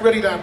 Ready, Dan?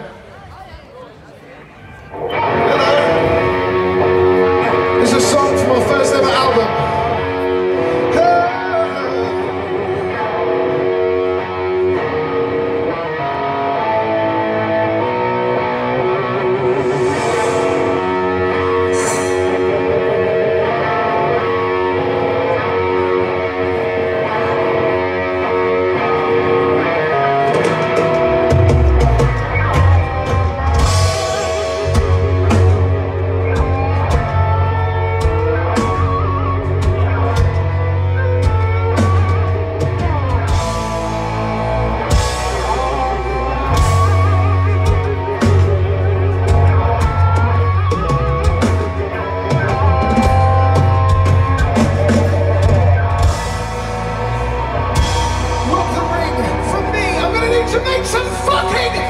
to make some fucking